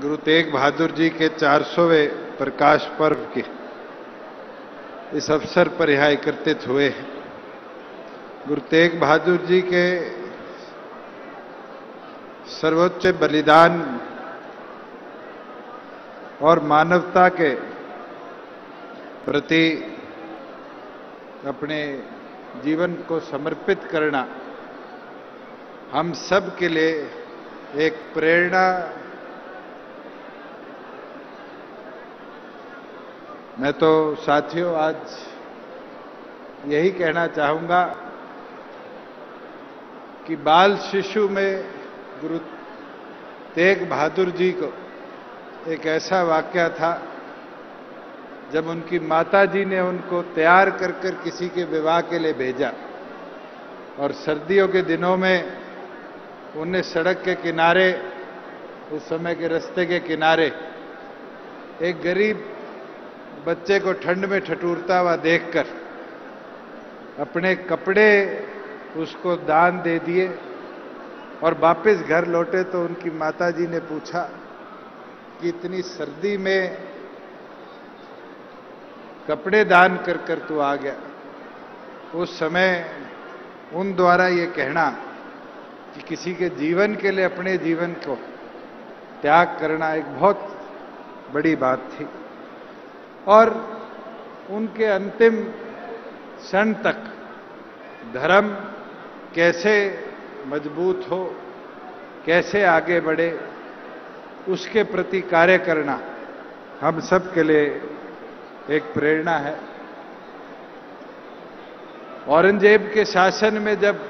गुरु तेग बहादुर जी के 400वें प्रकाश पर्व के इस अवसर पर यहाँ एकत्रित हुए हैं। गुरु तेग बहादुर जी के सर्वोच्च बलिदान और मानवता के प्रति अपने जीवन को समर्पित करना हम सब के लिए एक प्रेरणा मैं तो साथियों, आज यही कहना चाहूँगा कि बाल शिशु में गुरु तेग बहादुर जी को एक ऐसा वाक्य था, जब उनकी माता जी ने उनको तैयार कर कर किसी के विवाह के लिए भेजा। और सर्दियों के दिनों में उन्हें सड़क के किनारे, उस समय के रास्ते के किनारे, एक गरीब बच्चे को ठंड में ठटूरता हुआ देखकर, अपने कपड़े उसको दान दे दिए और वापस घर लौटे तो उनकी माताजी ने पूछा कि इतनी सर्दी में कपड़े दान कर कर तू आ गया। उस समय उन द्वारा ये कहना कि किसी के जीवन के लिए, अपने जीवन को त्याग करना एक बहुत बड़ी बात थी। और उनके अंतिम क्षण तक धर्म कैसे मज़बूत हो, कैसे आगे बढ़े, उसके प्रति कार्य करना हम सब के लिए एक प्रेरणा है। औरंगज़ेब के शासन में जब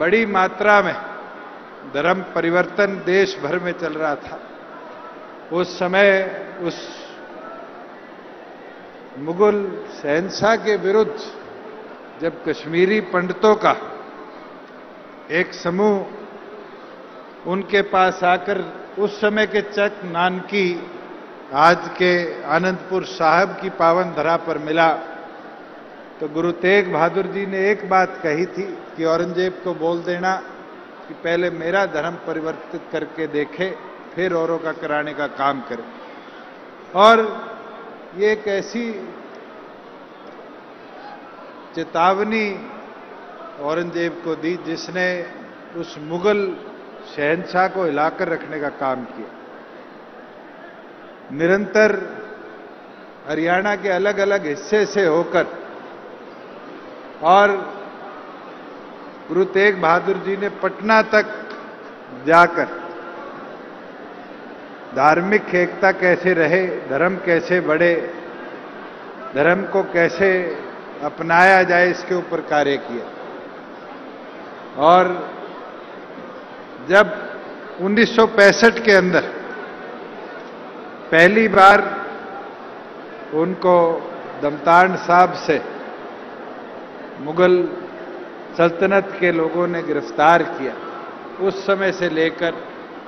बड़ी मात्रा में धर्म परिवर्तन देश भर में चल रहा था, उस समय उस मुगल शहनशाह के विरुद्ध जब कश्मीरी पंडितों का एक समूह उनके पास आकर उस समय के चक नानकी आज के आनंदपुर साहब की पावन धरा पर मिला तो गुरु तेग बहादुर जी ने एक बात कही थी कि औरंगज़ेब को बोल देना कि पहले मेरा धर्म परिवर्तित करके देखे, फिर औरों का कराने का काम करे। और ये एक ऐसी चेतावनी औरंगज़ेब को दी जिसने उस मुगल शहनशाह को हिलाकर रखने का काम किया। निरंतर हरियाणा के अलग अलग हिस्से से होकर और गुरु तेग बहादुर जी ने पटना तक जाकर धार्मिक एकता कैसे रहे, धर्म कैसे बढ़े, धर्म को कैसे अपनाया जाए, इसके ऊपर कार्य किया। और जब 1965 के अंदर पहली बार उनको दमतान साहब से मुगल सल्तनत के लोगों ने गिरफ़्तार किया, उस समय से लेकर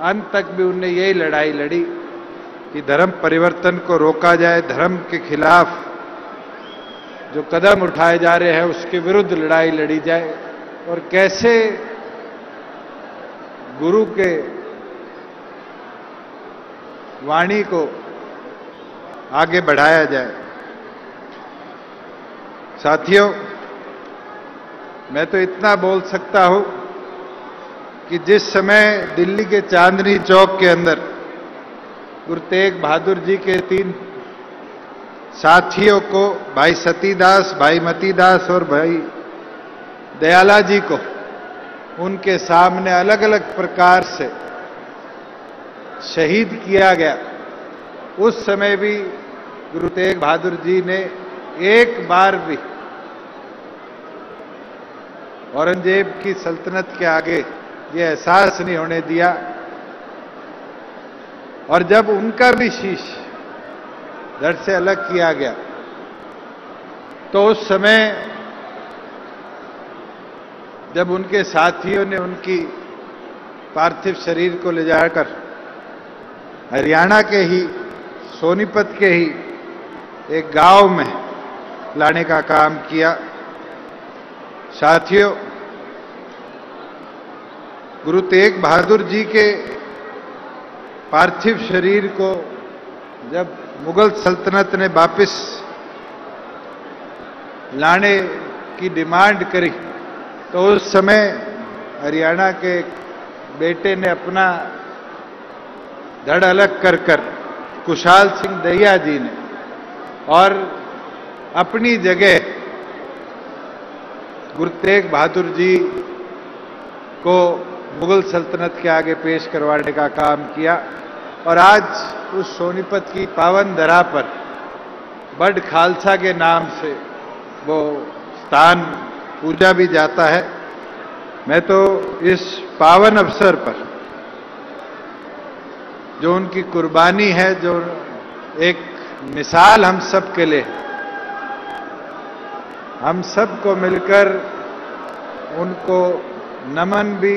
अंत तक भी उनने यही लड़ाई लड़ी कि धर्म परिवर्तन को रोका जाए, धर्म के खिलाफ जो कदम उठाए जा रहे हैं, उसके विरुद्ध लड़ाई लड़ी जाए। और कैसे गुरु के वाणी को आगे बढ़ाया जाए। साथियों, मैं तो इतना बोल सकता हूँ कि जिस समय दिल्ली के चांदनी चौक के अंदर गुरु तेग बहादुर जी के तीन साथियों को, भाई सतीदास, भाई मतीदास और भाई दयाला जी को, उनके सामने अलग अलग प्रकार से शहीद किया गया। उस समय भी गुरु तेग बहादुर जी ने एक बार भी औरंगज़ेब की सल्तनत के आगे ये एहसास नहीं होने दिया। और जब उनका भी शीश धड़ से अलग किया गया तो उस समय जब उनके साथियों ने उनकी पार्थिव शरीर को ले जाकर हरियाणा के ही, सोनीपत के ही एक गाँव में लाने का काम किया। साथियों गुरु तेग बहादुर जी के पार्थिव शरीर को जब मुगल सल्तनत ने वापस लाने की डिमांड करी तो उस समय हरियाणा के बेटे ने अपना धड़ अलग कर कर कुशाल सिंह दहिया जी ने और अपनी जगह गुरु तेग बहादुर जी को मुगल सल्तनत के आगे पेश करवाने का काम किया और आज उस सोनीपत की पावन धरा पर बड खालसा के नाम से वो स्थान पूजा भी जाता है। मैं तो इस पावन अवसर पर जो उनकी कुर्बानी है, जो एक मिसाल हम सब के लिए हम सबको मिलकर उनको नमन भी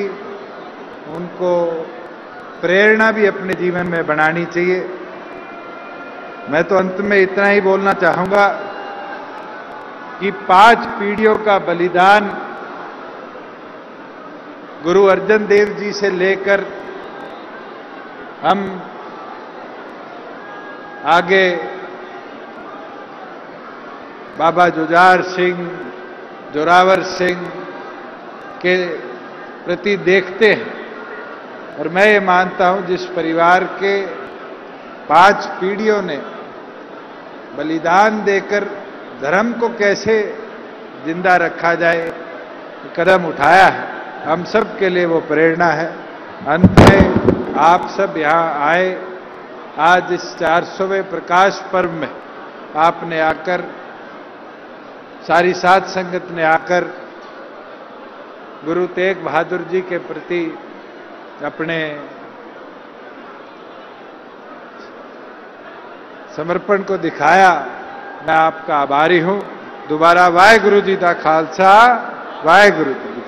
उनको प्रेरणा भी अपने जीवन में बनानी चाहिए। मैं तो अंत में इतना ही बोलना चाहूँगा कि पाँच पीढ़ियों का बलिदान गुरु अर्जन देव जी से लेकर हम आगे बाबा जुजार सिंह, जोरावर सिंह के प्रति देखते हैं। और मैं ये मानता हूँ, जिस परिवार के पाँच पीढ़ियों ने बलिदान देकर धर्म को कैसे ज़िंदा रखा जाए कदम उठाया है। हम सब के लिए वो प्रेरणा है। अंत में आप सब यहाँ आए। आज इस 400वें प्रकाश पर्व में आपने आकर, सारी सात संगत ने आकर, गुरु तेग बहादुर जी के प्रति अपने समर्पण को दिखाया, मैं आपका आभारी हूँ। दोबारा वाहे गुरु जी का खालसा। वाहे गुरु जी